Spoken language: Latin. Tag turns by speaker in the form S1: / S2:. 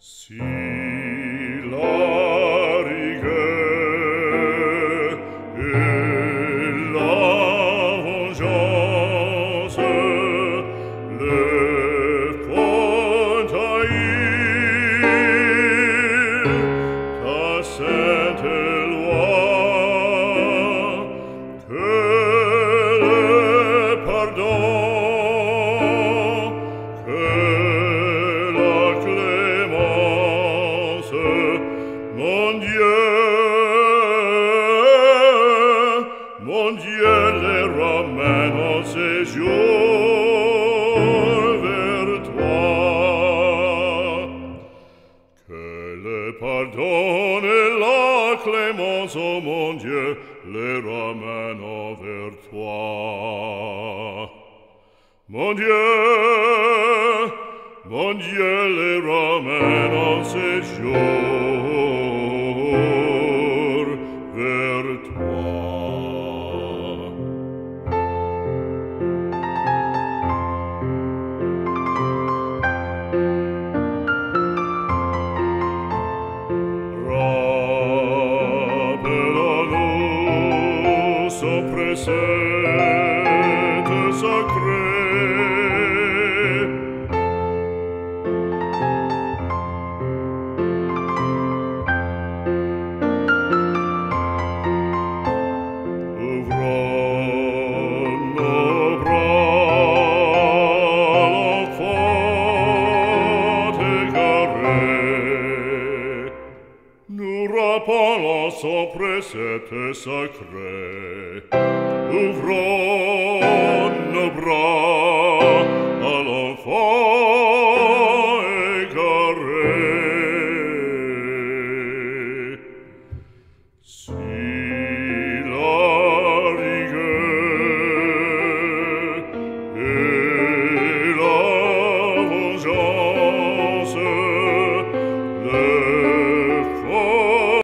S1: See. quand Dieu les ramène en séjour vers toi. Que le pardon et la clémence, oh mon Dieu, les ramène envers toi. Mon Dieu, mon Dieu, les ramène en séjour presente sacre Apollos o presete sacre, ouvron le bras à. Si